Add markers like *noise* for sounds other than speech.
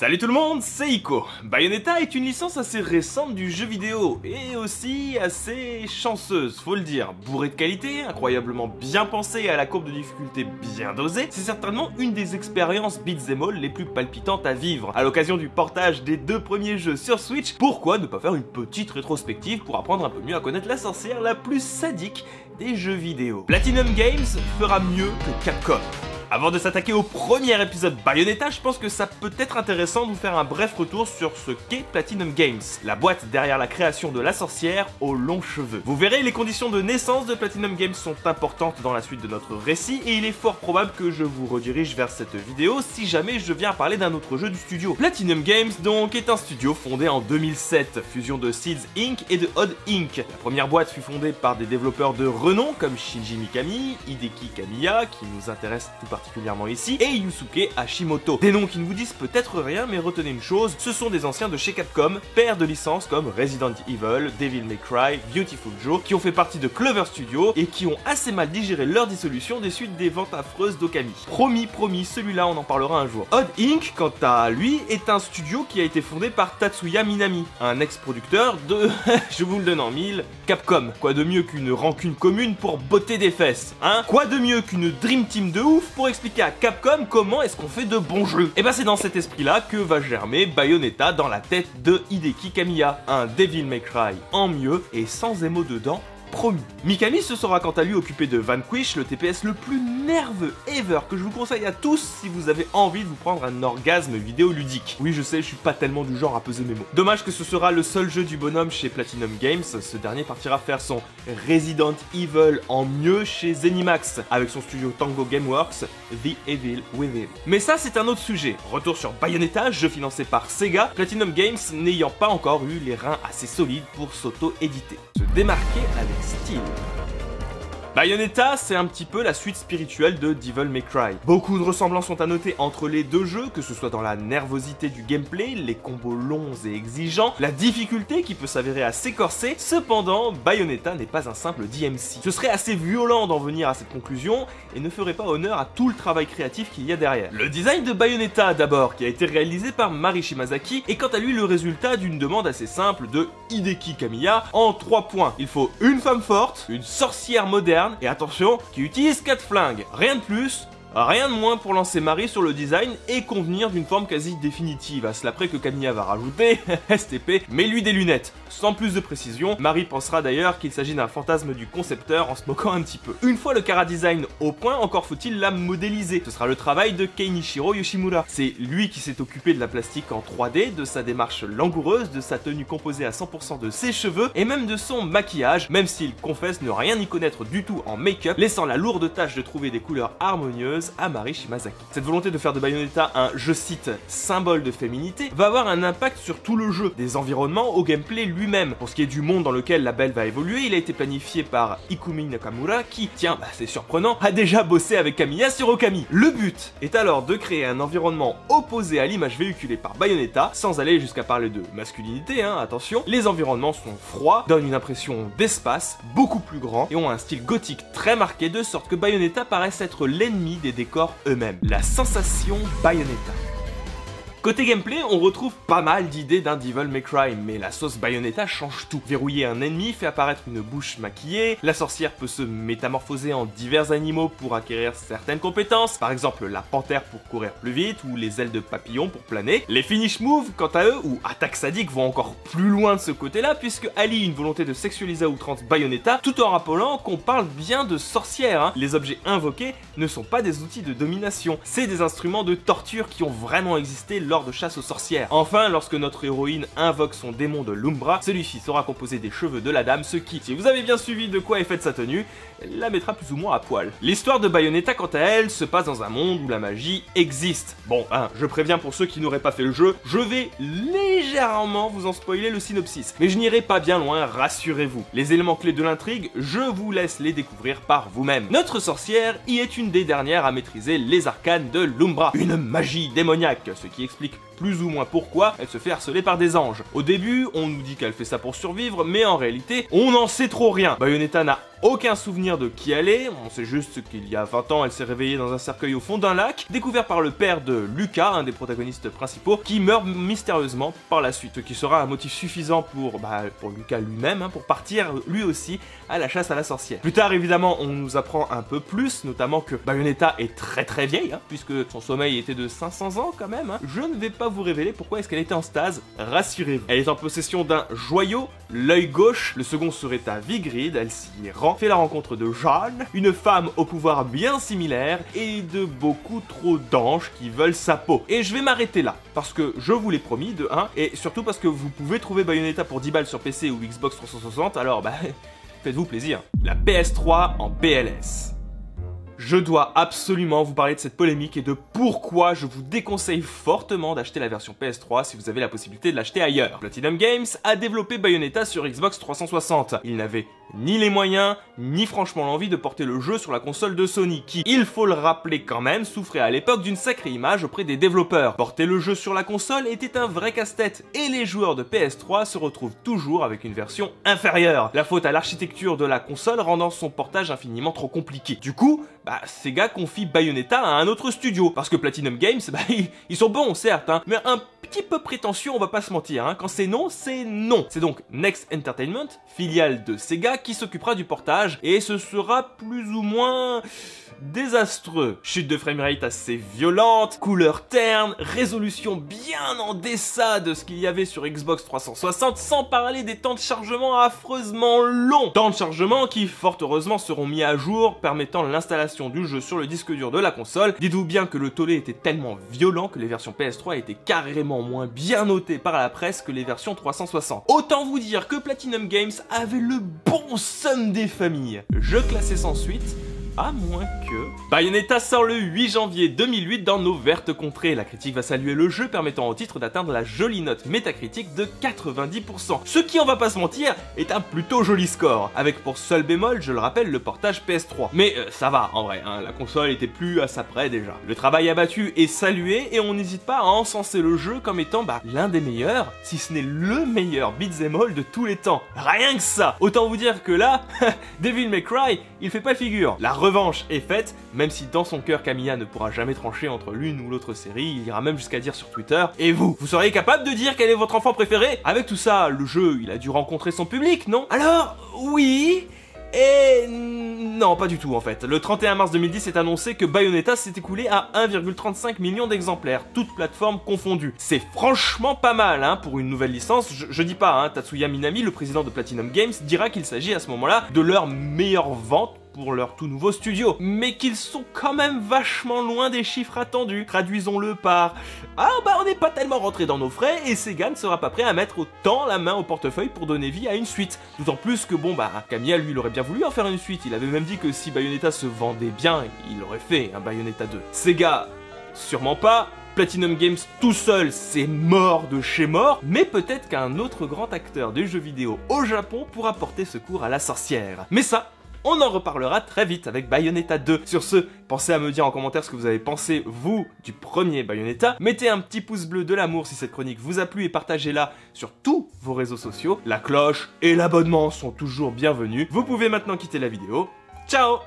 Salut tout le monde, c'est Ico. Bayonetta est une licence assez récente du jeu vidéo et aussi assez chanceuse, faut le dire. Bourrée de qualité, incroyablement bien pensée à la courbe de difficulté bien dosée, c'est certainement une des expériences beat'em all les plus palpitantes à vivre. À l'occasion du portage des deux premiers jeux sur Switch, pourquoi ne pas faire une petite rétrospective pour apprendre un peu mieux à connaître la sorcière la plus sadique des jeux vidéo? Platinum Games fera mieux que Capcom. Avant de s'attaquer au premier épisode Bayonetta, je pense que ça peut être intéressant de vous faire un bref retour sur ce qu'est Platinum Games, la boîte derrière la création de la sorcière aux longs cheveux. Vous verrez, les conditions de naissance de Platinum Games sont importantes dans la suite de notre récit et il est fort probable que je vous redirige vers cette vidéo si jamais je viens parler d'un autre jeu du studio. Platinum Games donc est un studio fondé en 2007, fusion de Seeds Inc. et de Odd Inc. La première boîte fut fondée par des développeurs de renom comme Shinji Mikami, Hideki Kamiya, qui nous intéresse tout particulièrement particulièrement ici, et Yusuke Hashimoto. Des noms qui ne vous disent peut-être rien, mais retenez une chose, ce sont des anciens de chez Capcom, pères de licences comme Resident Evil, Devil May Cry, Beautiful Joe, qui ont fait partie de Clover Studio et qui ont assez mal digéré leur dissolution des suites des ventes affreuses d'Okami. Promis, promis, celui-là on en parlera un jour. Odd Inc, quant à lui, est un studio qui a été fondé par Tatsuya Minami, un ex-producteur de, *laughs* je vous le donne en mille, Capcom. Quoi de mieux qu'une rancune commune pour botter des fesses, hein? Quoi de mieux qu'une Dream Team de ouf pour expliquer à Capcom comment est-ce qu'on fait de bons jeux. Et bah c'est dans cet esprit-là que va germer Bayonetta dans la tête de Hideki Kamiya, un Devil May Cry en mieux et sans émo dedans promis. Mikami se sera quant à lui occupé de Vanquish, le TPS le plus nerveux ever que je vous conseille à tous si vous avez envie de vous prendre un orgasme vidéoludique. Oui, je sais, je suis pas tellement du genre à peser mes mots. Dommage que ce sera le seul jeu du bonhomme chez Platinum Games, ce dernier partira faire son Resident Evil en mieux chez Zenimax, avec son studio Tango Gameworks, The Evil Within. Mais ça, c'est un autre sujet. Retour sur Bayonetta, jeu financé par Sega, Platinum Games n'ayant pas encore eu les reins assez solides pour s'auto-éditer. Se démarquer avec style. Bayonetta, c'est un petit peu la suite spirituelle de Devil May Cry. Beaucoup de ressemblances sont à noter entre les deux jeux, que ce soit dans la nervosité du gameplay, les combos longs et exigeants, la difficulté qui peut s'avérer assez corsée, cependant, Bayonetta n'est pas un simple DMC. Ce serait assez violent d'en venir à cette conclusion, et ne ferait pas honneur à tout le travail créatif qu'il y a derrière. Le design de Bayonetta d'abord, qui a été réalisé par Mari Shimazaki, est quant à lui le résultat d'une demande assez simple de Hideki Kamiya en trois points. Il faut une femme forte, une sorcière moderne, et attention, qui utilise 4 flingues. Rien de plus, Rien de moins pour lancer Marie sur le design et convenir d'une forme quasi définitive, à cela près que Camilla va rajouter *laughs* STP, mais lui des lunettes. Sans plus de précision, Marie pensera d'ailleurs qu'il s'agit d'un fantasme du concepteur en se moquant un petit peu. Une fois le Kara design au point, encore faut-il la modéliser. Ce sera le travail de Keinichiro Yoshimura. C'est lui qui s'est occupé de la plastique en 3D, de sa démarche langoureuse, de sa tenue composée à 100% de ses cheveux et même de son maquillage, même s'il confesse ne rien y connaître du tout en make-up, laissant la lourde tâche de trouver des couleurs harmonieuses à Mari Shimazaki. Cette volonté de faire de Bayonetta un, je cite, symbole de féminité, va avoir un impact sur tout le jeu, des environnements au gameplay lui-même. Pour ce qui est du monde dans lequel la belle va évoluer, il a été planifié par Ikumi Nakamura qui, tiens, bah, c'est surprenant, a déjà bossé avec Kamiya sur Okami. Le but est alors de créer un environnement opposé à l'image véhiculée par Bayonetta, sans aller jusqu'à parler de masculinité, hein, attention. Les environnements sont froids, donnent une impression d'espace beaucoup plus grand et ont un style gothique très marqué de sorte que Bayonetta paraisse être l'ennemi des décors eux-mêmes. La sensation Bayonetta. Côté gameplay, on retrouve pas mal d'idées d'un Devil May Cry, mais la sauce Bayonetta change tout. Verrouiller un ennemi fait apparaître une bouche maquillée, la sorcière peut se métamorphoser en divers animaux pour acquérir certaines compétences, par exemple la panthère pour courir plus vite ou les ailes de papillon pour planer. Les finish moves, quant à eux, ou attaques sadiques vont encore plus loin de ce côté-là, puisque allie une volonté de sexualiser outrance Bayonetta, tout en rappelant qu'on parle bien de sorcière. Hein. Les objets invoqués ne sont pas des outils de domination, c'est des instruments de torture qui ont vraiment existé lors de chasse aux sorcières. Enfin, lorsque notre héroïne invoque son démon de l'Umbra, celui-ci sera composé des cheveux de la dame, ce qui, si vous avez bien suivi de quoi est faite sa tenue, la mettra plus ou moins à poil. L'histoire de Bayonetta, quant à elle, se passe dans un monde où la magie existe. Bon, hein, je préviens pour ceux qui n'auraient pas fait le jeu, je vais légèrement vous en spoiler le synopsis. Mais je n'irai pas bien loin, rassurez-vous. Les éléments clés de l'intrigue, je vous laisse les découvrir par vous-même. Notre sorcière y est une des dernières à maîtriser les arcanes de l'Umbra, une magie démoniaque, ce qui explique explique plus ou moins pourquoi elle se fait harceler par des anges. Au début, on nous dit qu'elle fait ça pour survivre, mais en réalité, on n'en sait trop rien. Bayonetta n'a aucun souvenir de qui elle est, on sait juste qu'il y a 20 ans elle s'est réveillée dans un cercueil au fond d'un lac, découvert par le père de Lucas, un des protagonistes principaux, qui meurt mystérieusement par la suite, ce qui sera un motif suffisant pour, bah, pour Lucas lui-même, hein, pour partir lui aussi à la chasse à la sorcière. Plus tard évidemment on nous apprend un peu plus, notamment que Bayonetta est très très vieille, hein, puisque son sommeil était de 500 ans quand même. Hein. Je ne vais pas vous révéler pourquoi est-ce qu'elle était en stase, rassurez-vous. Elle est en possession d'un joyau, l'œil gauche, le second serait à Vigrid, elle s'y rend fait la rencontre de Jeanne, une femme au pouvoir bien similaire, et de beaucoup trop d'anges qui veulent sa peau. Et je vais m'arrêter là, parce que je vous l'ai promis, de 1, et surtout parce que vous pouvez trouver Bayonetta pour 10 balles sur PC ou Xbox 360, alors bah, *laughs* faites-vous plaisir. La PS3 en PLS je dois absolument vous parler de cette polémique et de pourquoi je vous déconseille fortement d'acheter la version PS3 si vous avez la possibilité de l'acheter ailleurs. Platinum Games a développé Bayonetta sur Xbox 360. Il n'avait ni les moyens, ni franchement l'envie de porter le jeu sur la console de Sony, qui, il faut le rappeler quand même, souffrait à l'époque d'une sacrée image auprès des développeurs. Porter le jeu sur la console était un vrai casse-tête, et les joueurs de PS3 se retrouvent toujours avec une version inférieure. La faute à l'architecture de la console rendant son portage infiniment trop compliqué. Du coup, bah, Sega confie Bayonetta à un autre studio, parce que Platinum Games, *laughs* bah, ils, sont bons certes, hein, mais un petit peu prétentieux, on va pas se mentir, hein. quand c'est non, c'est non. C'est donc Next Entertainment, filiale de Sega, qui s'occupera du portage et ce sera plus ou moins désastreux. Chute de framerate assez violente, couleur terne, résolution bien en deçà de ce qu'il y avait sur Xbox 360, sans parler des temps de chargement affreusement longs. Temps de chargement qui, fort heureusement, seront mis à jour, permettant l'installation du jeu sur le disque dur de la console. Dites-vous bien que le tollé était tellement violent que les versions PS3 étaient carrément moins bien notées par la presse que les versions 360. Autant vous dire que Platinum Games avait le bon somme des familles. Je classais sans suite, à moins que... Bayonetta sort le 8 janvier 2008 dans nos vertes contrées. La critique va saluer le jeu permettant au titre d'atteindre la jolie note métacritique de 90%. Ce qui, on va pas se mentir, est un plutôt joli score. Avec pour seul bémol, je le rappelle, le portage PS3. Mais euh, ça va, en vrai, hein, la console était plus à sa près déjà. Le travail abattu est salué et on n'hésite pas à encenser le jeu comme étant bah, l'un des meilleurs, si ce n'est le meilleur beat'em all de tous les temps. Rien que ça Autant vous dire que là, *laughs* Devil May Cry, il fait pas figure. Revanche est faite, même si dans son cœur Camilla ne pourra jamais trancher entre l'une ou l'autre série, il ira même jusqu'à dire sur Twitter Et vous, vous seriez capable de dire quel est votre enfant préféré? Avec tout ça, le jeu, il a dû rencontrer son public, non? Alors, oui, et non, pas du tout en fait. Le 31 mars 2010 est annoncé que Bayonetta s'est écoulé à 1,35 million d'exemplaires, toutes plateformes confondues. C'est franchement pas mal hein, pour une nouvelle licence. Je, dis pas, hein, Tatsuya Minami, le président de Platinum Games, dira qu'il s'agit à ce moment-là de leur meilleure vente pour leur tout nouveau studio, mais qu'ils sont quand même vachement loin des chiffres attendus. Traduisons-le par Ah bah on n'est pas tellement rentré dans nos frais et Sega ne sera pas prêt à mettre autant la main au portefeuille pour donner vie à une suite. D'autant plus que bon bah Camilla lui aurait bien voulu en faire une suite, il avait même dit que si Bayonetta se vendait bien, il aurait fait un Bayonetta 2. Sega, sûrement pas, Platinum Games tout seul, c'est mort de chez mort, mais peut-être qu'un autre grand acteur des jeux vidéo au Japon pourra porter secours à la sorcière. Mais ça, on en reparlera très vite avec Bayonetta 2. Sur ce, pensez à me dire en commentaire ce que vous avez pensé, vous, du premier Bayonetta. Mettez un petit pouce bleu de l'amour si cette chronique vous a plu et partagez-la sur tous vos réseaux sociaux. La cloche et l'abonnement sont toujours bienvenus. Vous pouvez maintenant quitter la vidéo. Ciao